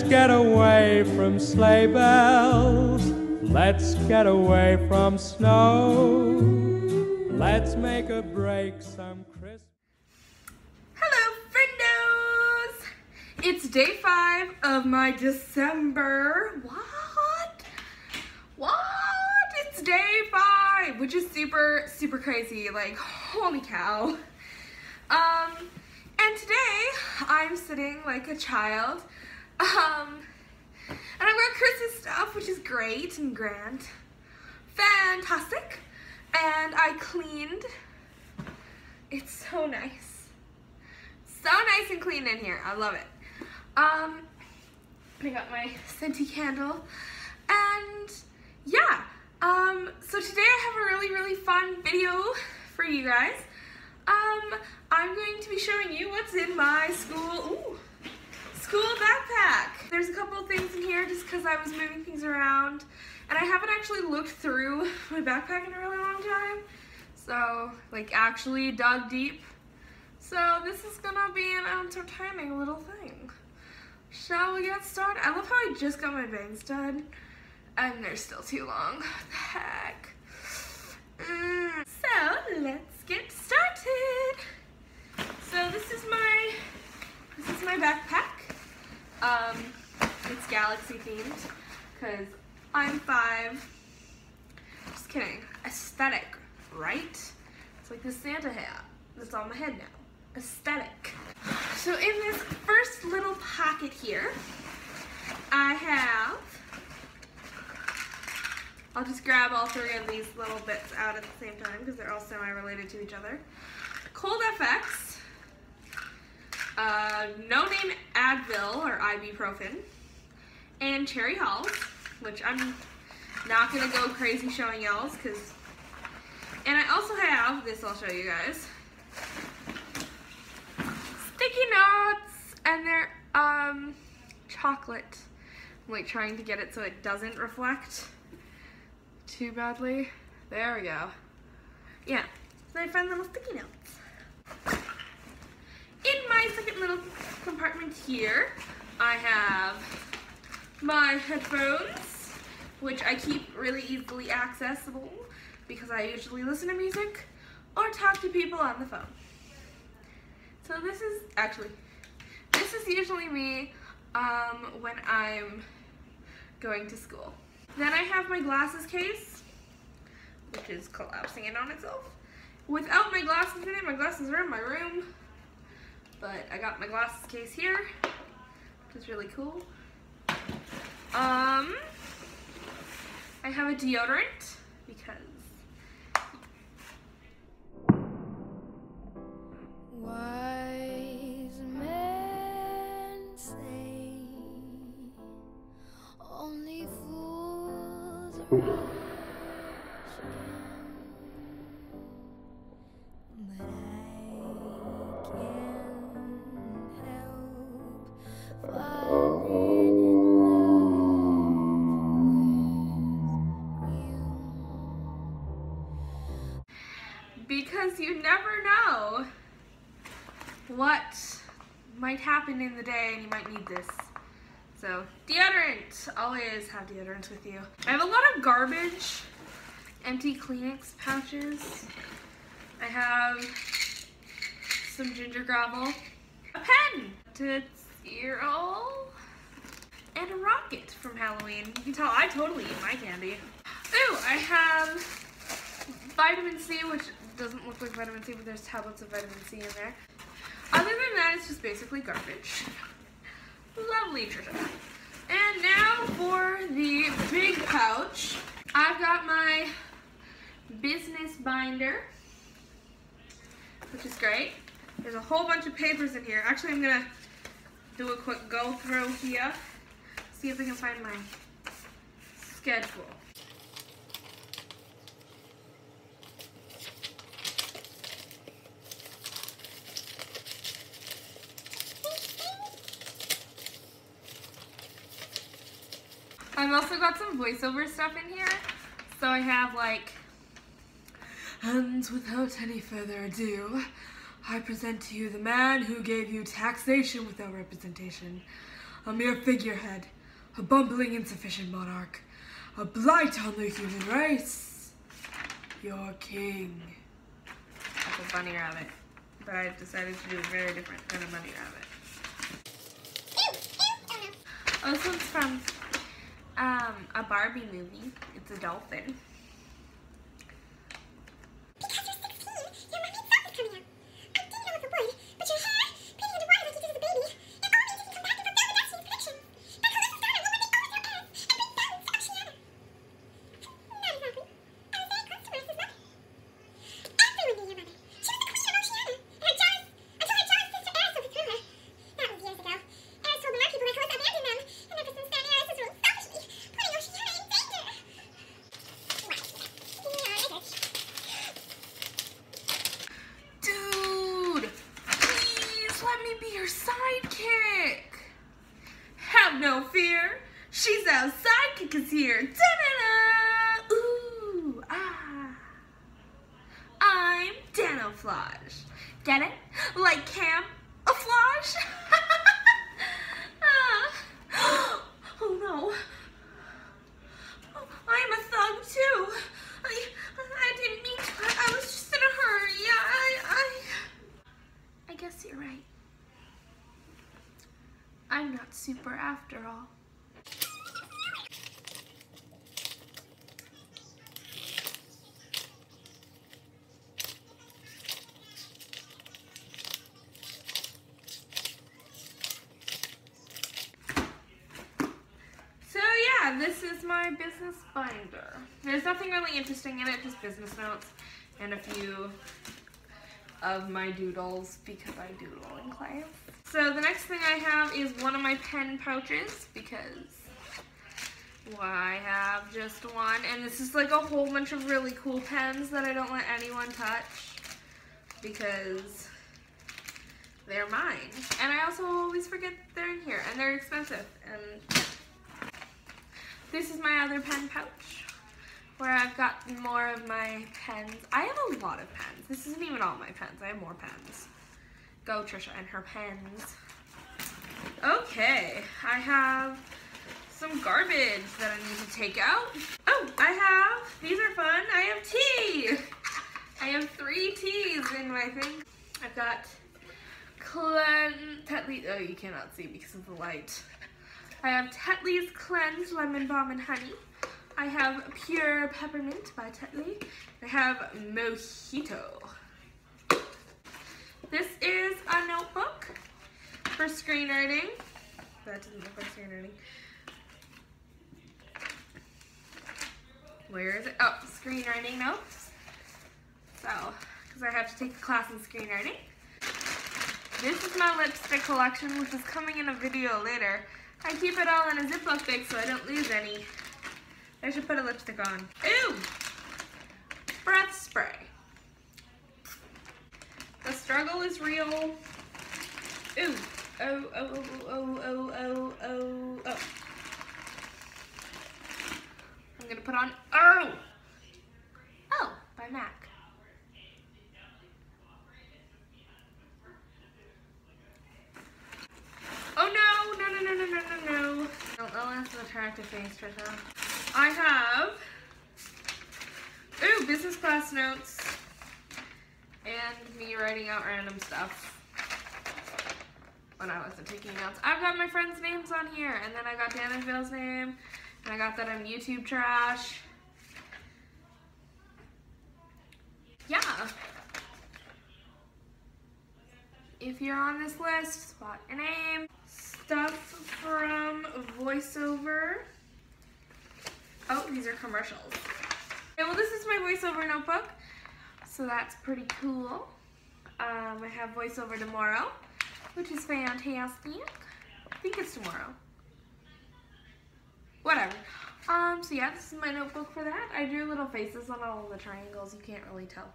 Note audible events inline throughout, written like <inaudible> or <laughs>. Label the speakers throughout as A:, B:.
A: Let's get away from sleigh bells. Let's get away from snow. Let's make a break some Christmas.
B: Hello, friendos! It's day five of my December. What? What? It's day five, which is super, super crazy. Like, holy cow. Um, and today I'm sitting like a child. Um, and I've got Christmas stuff, which is great and grand. Fantastic. And I cleaned. It's so nice. So nice and clean in here. I love it. Um, I got my scenty candle. And yeah, um, so today I have a really, really fun video for you guys. Um, I'm going to be showing you what's in my school, ooh, school backpack. There's a couple things in here just because I was moving things around. And I haven't actually looked through <laughs> my backpack in a really long time. So, like, actually dug deep. So, this is gonna be an entertaining little thing. Shall we get started? I love how I just got my bangs done. And they're still too long. What the heck? Mm. So, let's get started. So, this is my, this is my backpack. Um, it's galaxy themed because I'm five. Just kidding. Aesthetic, right? It's like the Santa hat that's on my head now. Aesthetic. So in this first little pocket here, I have, I'll just grab all three of these little bits out at the same time because they're all semi-related to each other. Cold FX, uh, no name Advil or ibuprofen, and Cherry Halls, which I'm not gonna go crazy showing y'all's because, and I also have, this I'll show you guys, sticky notes, and they're, um, chocolate. I'm like trying to get it so it doesn't reflect too badly. There we go. Yeah, my fun little sticky notes. Second little compartment here, I have my headphones, which I keep really easily accessible because I usually listen to music or talk to people on the phone. So this is, actually, this is usually me um, when I'm going to school. Then I have my glasses case, which is collapsing in on itself. Without my glasses in it, my glasses are in my room, but I got my glasses case here, which is really cool. Um, I have a deodorant because
C: Wise men say
B: what might happen in the day and you might need this. So, deodorant. Always have deodorant with you. I have a lot of garbage, empty Kleenex pouches. I have some ginger Gravol, a pen, to Roll, and a rocket from Halloween. You can tell I totally eat my candy. Ooh, I have vitamin C, which doesn't look like vitamin C, but there's tablets of vitamin C in there. Other than that, it's just basically garbage. <laughs> Lovely treasure. And now for the big pouch. I've got my business binder, which is great. There's a whole bunch of papers in here. Actually, I'm gonna do a quick go through here. See if I can find my schedule. I've also got some voiceover stuff in here. So I have like, and without any further ado, I present to you the man who gave you taxation without representation. a mere figurehead, a bumbling, insufficient monarch, a blight on the human race. Your king. That's a bunny rabbit, but I decided to do a very different kind of bunny rabbit. Oh, this one's from um, a Barbie movie. It's a dolphin.
D: Because you're 16, your mommy thought was coming out. I didn't know if it would, but your hair, pretty underwater like you did as a baby, it all means you can come back and fulfill the Destiny's prediction. That Calypso's daughter will let me always wear pants and bring thousands to Oceana. Not exactly. I was very close to her as his mother. Everyone knew your mother. She was the queen of Oceana. And her Jaws, until her Jaws sister Eris overthrew her. That was years ago. Eris told the Mer people that Calypso abandoned them, and ever since then Eris has ruled selfishly, putting Oceana in danger. Well, yeah, I guess.
B: Dude, please let me be your sidekick. Have no fear. She's our sidekick is here. Da-da-da. Ooh, ah. I'm Danoflage. Get it? Like Cam a Flage? Ah. Oh no. Oh, I'm a thug too. I, I didn't mean to. I, I was just in a hurry. I, I. I guess you're right. I'm not super after all. So yeah, this is my business binder. There's nothing really interesting in it, just business notes and a few of my doodles because I doodle in class. So the next thing I have is one of my pen pouches because why have just one? And this is like a whole bunch of really cool pens that I don't let anyone touch because they're mine. And I also always forget they're in here and they're expensive and this is my other pen pouch where I've got more of my pens. I have a lot of pens. This isn't even all my pens. I have more pens. Go Trisha and her pens. Okay, I have some garbage that I need to take out. Oh, I have, these are fun. I have tea. I have three teas in my thing. I've got Clen Tetley. Oh, you cannot see because of the light. I have Tetley's Cleanse Lemon Balm and Honey. I have Pure Peppermint by Tetley. I have Mojito. This is a notebook for screenwriting. That doesn't look like screenwriting. Where is it? Oh, screenwriting notes. So, because I have to take a class in screenwriting. This is my lipstick collection, which is coming in a video later. I keep it all in a Ziploc bag so I don't lose any. I should put a lipstick on. Ooh! Breath spray. Struggle is real. Ooh. Oh, oh, oh, oh, oh, oh, oh, oh. I'm gonna put on, oh! Oh, by MAC. Oh no, no, no, no, no, no, no, no. Don't let us attractive face, Trisha. I have, ooh, business class notes and me writing out random stuff when I wasn't taking notes. I've got my friends' names on here, and then I got Danville's name, and I got that I'm YouTube trash. Yeah. If you're on this list, spot your name. Stuff from voiceover. Oh, these are commercials. Okay, well, this is my voiceover notebook. So that's pretty cool. Um, I have voiceover tomorrow, which is fantastic. I think it's tomorrow. Whatever. Um, so yeah, this is my notebook for that. I drew little faces on all the triangles. You can't really tell.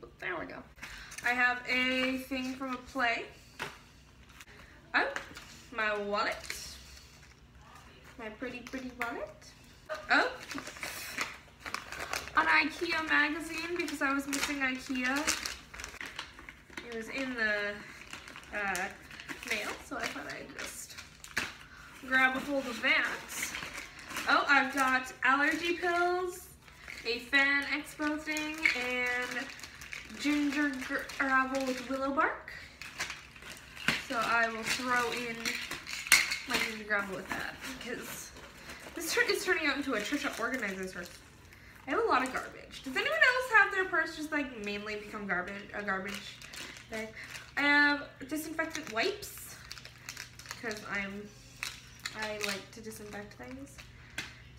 B: But there we go. I have a thing from a play. Oh, my wallet. My pretty, pretty wallet. Oh, IKEA magazine because I was missing IKEA. It was in the uh, mail, so I thought I'd just grab a hold of that. Oh, I've got allergy pills, a fan expo thing, and ginger Gravol with willow bark. So I will throw in my ginger Gravol with that because this is turning out into a Trisha organizer source. I have a lot of garbage. Does anyone else have their purse just like mainly become garbage a garbage bag? I have disinfectant wipes because I'm I like to disinfect things.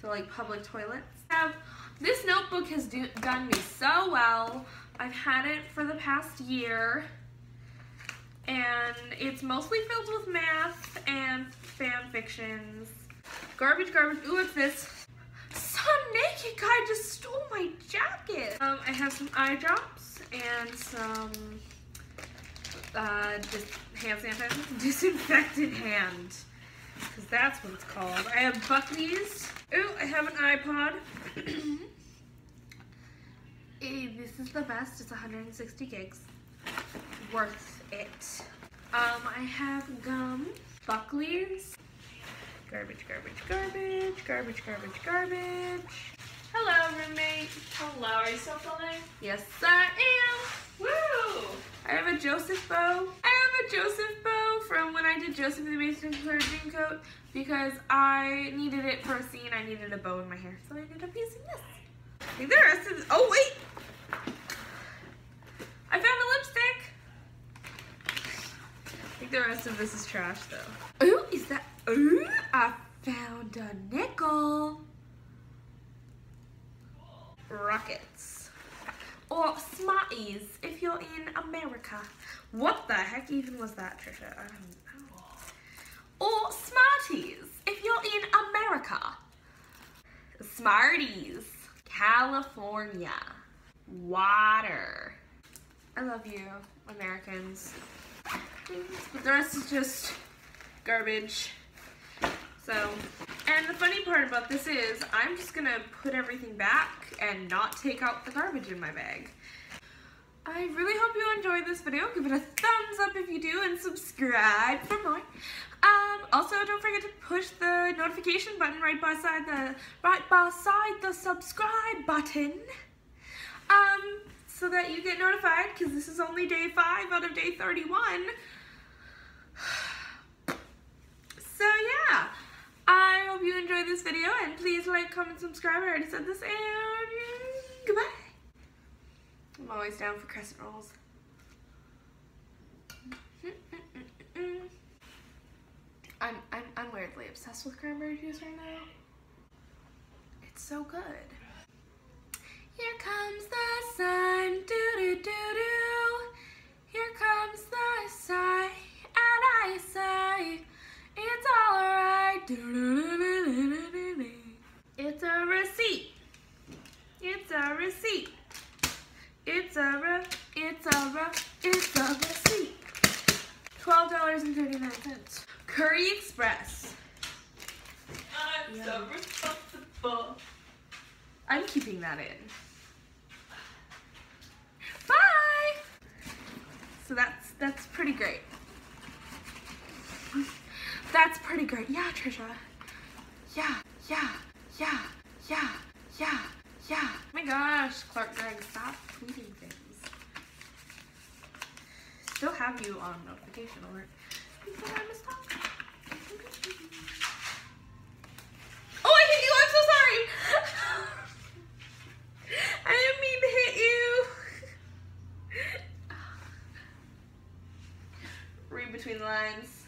B: So like public toilets. I have this notebook has do, done me so well. I've had it for the past year and it's mostly filled with math and fan fictions. Garbage, garbage. Ooh, what's this? Naked guy just stole my jacket. Um, I have some eye drops and some uh, hand sanitizer. <laughs> Disinfectant hand. Because that's what it's called. I have Buckley's. Ooh, I have an iPod. <clears throat> Eh, this is the best. It's 160 gigs. Worth it. Um, I have gum. Buckley's. Garbage, garbage, garbage, garbage, garbage, garbage. Hello, roommate.
E: Hello, are you still filming?
B: Yes, I am. Woo! I have a Joseph bow. I have a Joseph bow from when I did Joseph the Amazing Colored Dreamcoat because I needed it for a scene. I needed a bow in my hair, so I ended up using this. I think the rest is. Oh wait! I found a lipstick. I think the rest of this is trash though. Ooh, that? Ooh, I found a nickel. Rockets. Or Smarties if you're in America. What the heck even was that, Trisha? I don't know. Or Smarties if you're in America. Smarties, California. Water. I love you, Americans. But the rest is just garbage. So, and the funny part about this is I'm just gonna put everything back and not take out the garbage in my bag. I really hope you enjoyed this video. Give it a thumbs up if you do and subscribe for more. Um, also, don't forget to push the notification button right beside the right beside the subscribe button. Um, so that you get notified because this is only day five out of day 31. <sighs> <sighs> So yeah, I hope you enjoyed this video and please like, comment, subscribe. I already said this and goodbye. I'm always down for crescent rolls. <laughs> I'm, I'm, I'm weirdly obsessed with cranberry juice right now. It's so good. Here comes the sun, doo doo doo doo. Here comes the sun, and I say. It's a receipt. It's a receipt. It's a re, it's a re, it's a receipt. Twelve dollars and thirty nine cents. Curry Express.
E: I'm
B: Yeah.
E: so responsible.
B: I'm keeping that in. Bye. So that's that's pretty great. That's pretty great. Yeah, Trisha. Yeah, yeah, yeah, yeah, yeah, yeah. Oh my gosh, Clark Gregg, stop tweeting things. Still have you on notification alert. Oh, I hit you. I'm so sorry. <laughs> I didn't mean to hit you. <laughs> Read between the lines.